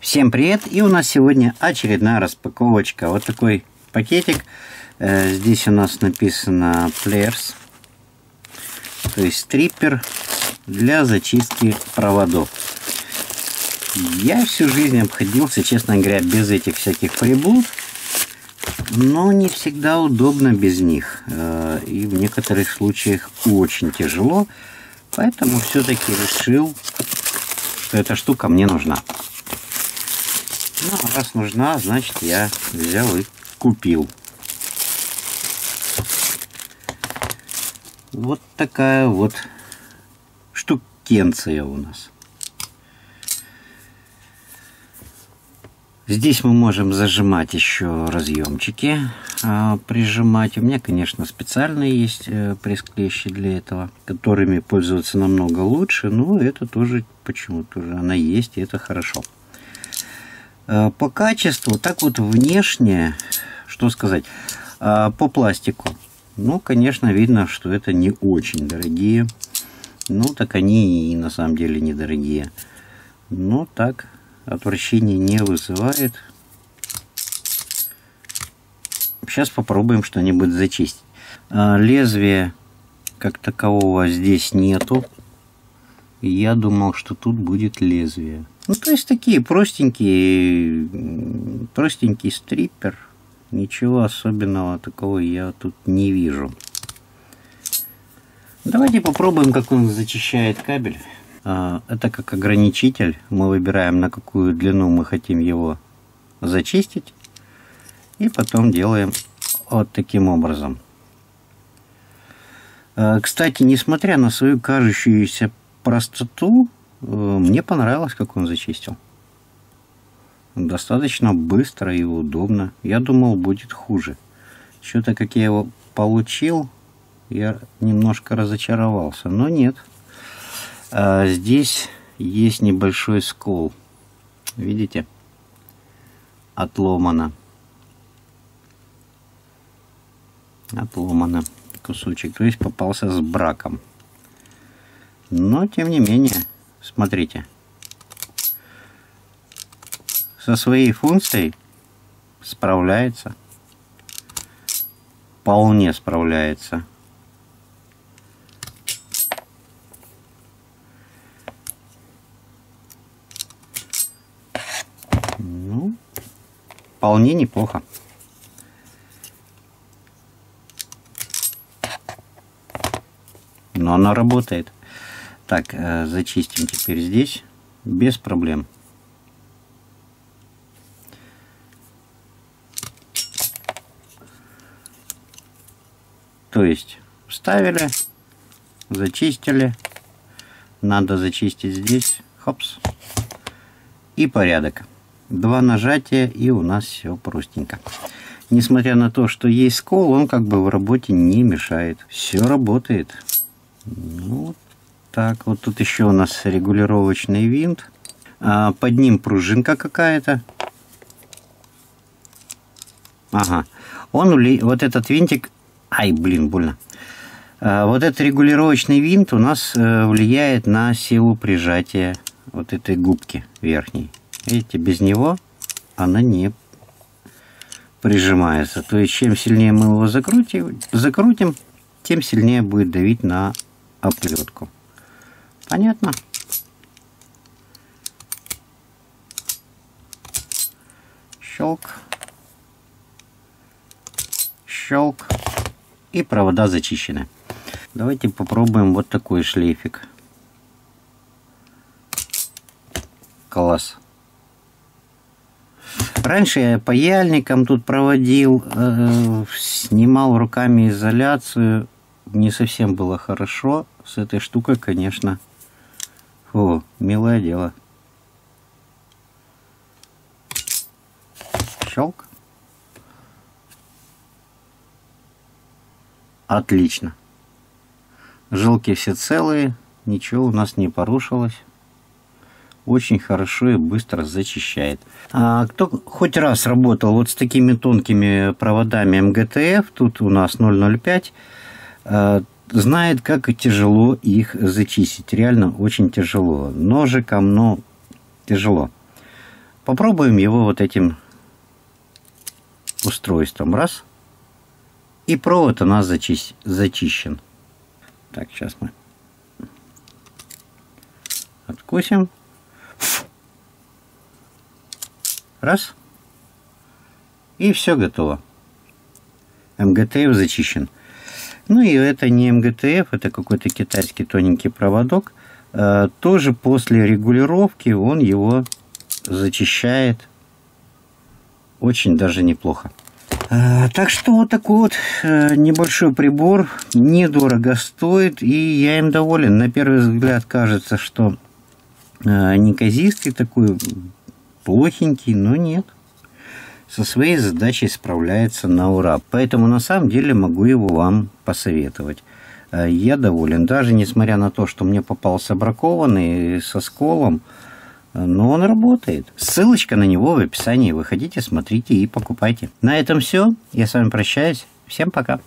Всем привет! И у нас сегодня очередная распаковочка. Вот такой пакетик. Э, здесь у нас написано Players. То есть стриппер для зачистки проводов. Я всю жизнь обходился, честно говоря, без этих всяких прибуд. Но не всегда удобно без них. Э, и в некоторых случаях очень тяжело. Поэтому все-таки решил, что эта штука мне нужна. Ну, раз нужна, значит я взял и купил. Вот такая вот штукенция у нас. Здесь мы можем зажимать еще разъемчики, а, прижимать. У меня, конечно, специальные есть э, пресс-клещи для этого, которыми пользоваться намного лучше, но это тоже почему-то уже она есть, и это хорошо. Э, по качеству, так вот внешне, что сказать, э, по пластику. Ну, конечно, видно, что это не очень дорогие. Ну, так они и на самом деле недорогие. Но так, отвращение не вызывает. Сейчас попробуем что-нибудь зачистить. Э, лезвия как такового здесь нету. Я думал, что тут будет лезвие. Ну, то есть такие простенькие, простенький стриппер. Ничего особенного такого я тут не вижу. Давайте попробуем, как он зачищает кабель. А, это как ограничитель. Мы выбираем, на какую длину мы хотим его зачистить. И потом делаем вот таким образом. А, кстати, несмотря на свою кажущуюся простоту, мне понравилось, как он зачистил. Достаточно быстро и удобно. Я думал, будет хуже. Что-то, как я его получил, я немножко разочаровался. Но нет. А здесь есть небольшой скол. Видите? Отломано. Отломано кусочек. То есть попался с браком. Но, тем не менее, Смотрите. Со своей функцией справляется. Вполне справляется. Ну, вполне неплохо. Но она работает. Так, э, зачистим теперь здесь без проблем. То есть вставили, зачистили. Надо зачистить здесь. Хопс. И порядок. Два нажатия и у нас все простенько. Несмотря на то, что есть скол, он как бы в работе не мешает. Все работает. Ну, так, вот тут еще у нас регулировочный винт. А, под ним пружинка какая-то. Ага. Он, вот этот винтик... Ай, блин, больно. А, вот этот регулировочный винт у нас э, влияет на силу прижатия вот этой губки верхней. Видите, без него она не прижимается. То есть, чем сильнее мы его закрутим, закрутим тем сильнее будет давить на оплетку. Понятно? Щелк. Щелк. И провода зачищены. Давайте попробуем вот такой шлейфик. Класс. Раньше я паяльником тут проводил, э, снимал руками изоляцию. Не совсем было хорошо. С этой штукой, конечно, о, милое дело. Щелк. Отлично. Жилки все целые, ничего у нас не порушилось. Очень хорошо и быстро зачищает. А кто хоть раз работал вот с такими тонкими проводами МГТФ, тут у нас 005, знает, как тяжело их зачистить. Реально очень тяжело. Ножиком, но тяжело. Попробуем его вот этим устройством. Раз. И провод у нас зачи зачищен. Так, сейчас мы откусим. Раз. И все готово. МГТФ зачищен. Ну и это не МГТФ, это какой-то китайский тоненький проводок. Э, тоже после регулировки он его зачищает очень даже неплохо. Э, так что вот такой вот э, небольшой прибор, недорого стоит, и я им доволен. На первый взгляд кажется, что неказистый такой, плохенький, но нет. Со своей задачей справляется на ура. Поэтому на самом деле могу его вам посоветовать. Э, я доволен, даже несмотря на то, что мне попался бракованный со сколом, э, но он работает. Ссылочка на него в описании. Выходите, смотрите и покупайте. На этом все. Я с вами прощаюсь. Всем пока.